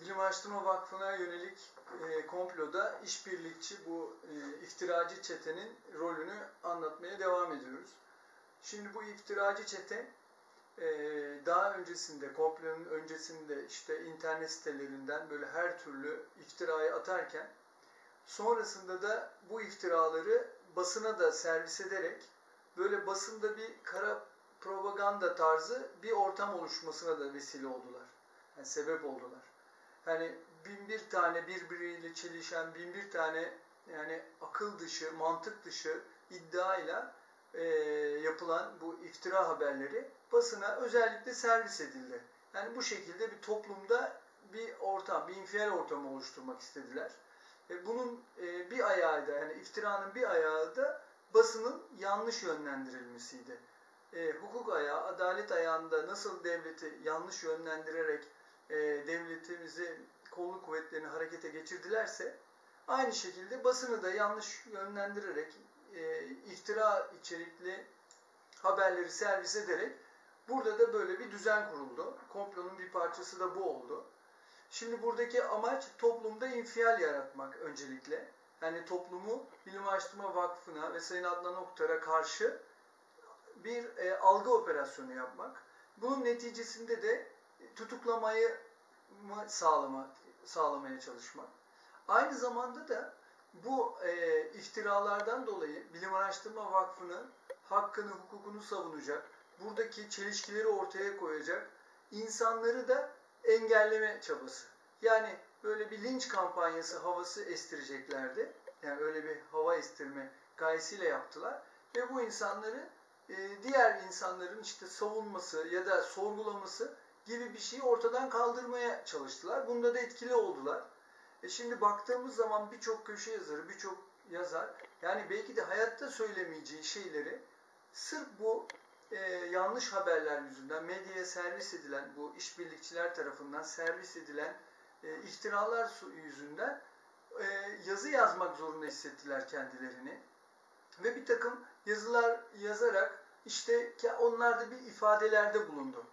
Bilim Araştırma Vakfı'na yönelik e, komploda işbirlikçi bu e, iftiracı çetenin rolünü anlatmaya devam ediyoruz. Şimdi bu iftiracı çete e, daha öncesinde, komplonun öncesinde işte internet sitelerinden böyle her türlü iftirayı atarken sonrasında da bu iftiraları basına da servis ederek böyle basında bir kara propaganda tarzı bir ortam oluşmasına da vesile oldular. Yani sebep oldular. Yani bin bir tane birbiriyle çelişen bin bir tane yani akıl dışı, mantık dışı iddiayla e, yapılan bu iftira haberleri basına özellikle servis edildi. Yani bu şekilde bir toplumda bir ortam, bir infial ortamı oluşturmak istediler. E, bunun e, bir ayağı da yani iftiranın bir ayağı da basının yanlış yönlendirilmesiydi. E, hukuk ayağı, adalet ayağında nasıl devleti yanlış yönlendirerek e, devletimizi, kolluk kuvvetlerini harekete geçirdilerse aynı şekilde basını da yanlış yönlendirerek e, iftira içerikli haberleri servis ederek burada da böyle bir düzen kuruldu. Komplonun bir parçası da bu oldu. Şimdi buradaki amaç toplumda infial yaratmak öncelikle. Yani toplumu Bilim Araştırma Vakfı'na ve Sayın Adnan Oktar'a karşı bir e, algı operasyonu yapmak. Bunun neticesinde de tutuklamayı sağlama, sağlamaya çalışmak. Aynı zamanda da bu e, iftiralardan dolayı Bilim Araştırma Vakfı'nın hakkını, hukukunu savunacak, buradaki çelişkileri ortaya koyacak insanları da engelleme çabası. Yani böyle bir linç kampanyası havası estireceklerdi. Yani öyle bir hava estirme gayesiyle yaptılar. Ve bu insanları e, diğer insanların işte savunması ya da sorgulaması gibi bir şeyi ortadan kaldırmaya çalıştılar. Bunda da etkili oldular. E şimdi baktığımız zaman birçok köşe yazarı, birçok yazar yani belki de hayatta söylemeyeceği şeyleri sırf bu e, yanlış haberler yüzünden medyaya servis edilen, bu işbirlikçiler tarafından servis edilen e, iftiralar yüzünden e, yazı yazmak zorunda hissettiler kendilerini. Ve bir takım yazılar yazarak işte onlar da bir ifadelerde bulundu.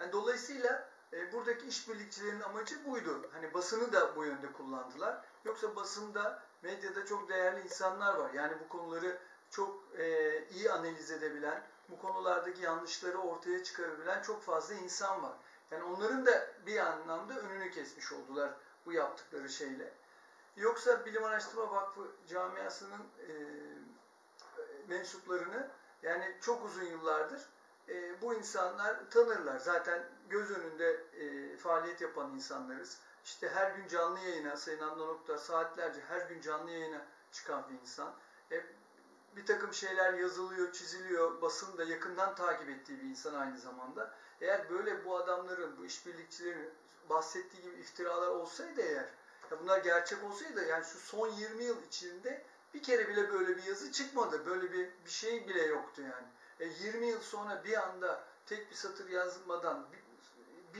Yani dolayısıyla e, buradaki işbirlikçilerin amacı buydu. Hani basını da bu yönde kullandılar. Yoksa basında, medyada çok değerli insanlar var. Yani bu konuları çok e, iyi analiz edebilen, bu konulardaki yanlışları ortaya çıkarabilen çok fazla insan var. Yani onların da bir anlamda önünü kesmiş oldular bu yaptıkları şeyle. Yoksa Bilim Araştırma Vakfı camiasının e, mensuplarını yani çok uzun yıllardır e, bu insanlar tanırlar. Zaten göz önünde e, faaliyet yapan insanlarız. İşte her gün canlı yayına, Sayın Adnan Oktar saatlerce her gün canlı yayına çıkan bir insan. E, bir takım şeyler yazılıyor, çiziliyor, basın da yakından takip ettiği bir insan aynı zamanda. Eğer böyle bu adamların, bu işbirlikçilerin bahsettiği gibi iftiralar olsaydı eğer, ya bunlar gerçek olsaydı yani şu son 20 yıl içinde bir kere bile böyle bir yazı çıkmadı. Böyle bir, bir şey bile yoktu yani. E, 20 yıl sonra bir anda tek bir satır yazmadan bir,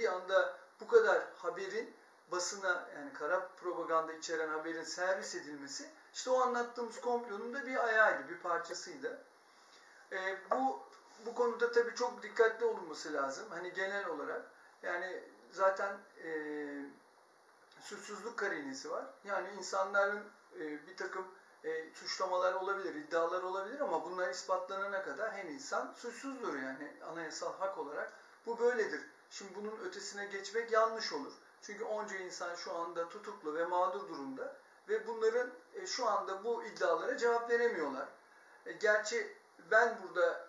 bir anda bu kadar haberin basına yani kara propaganda içeren haberin servis edilmesi işte o anlattığımız komplonun da bir ayağıydı, bir parçasıydı. E, bu bu konuda tabii çok dikkatli olunması lazım. Hani genel olarak yani zaten e, suçsuzluk karinesi var. Yani insanların e, bir takım e, suçlamalar olabilir, iddialar olabilir ama bunlar ispatlanana kadar hem insan suçsuzdur yani anayasal hak olarak. Bu böyledir. Şimdi bunun ötesine geçmek yanlış olur. Çünkü onca insan şu anda tutuklu ve mağdur durumda ve bunların e, şu anda bu iddialara cevap veremiyorlar. E, gerçi ben burada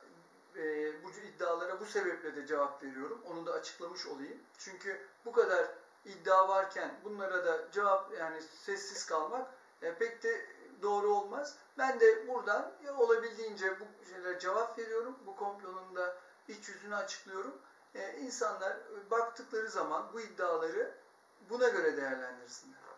e, bu iddialara bu sebeple de cevap veriyorum. Onu da açıklamış olayım. Çünkü bu kadar iddia varken bunlara da cevap yani sessiz kalmak e, pek de doğru olmaz. Ben de buradan olabildiğince bu şeylere cevap veriyorum. Bu komplonun da iç yüzünü açıklıyorum. Ee, insanlar baktıkları zaman bu iddiaları buna göre değerlendirsinler.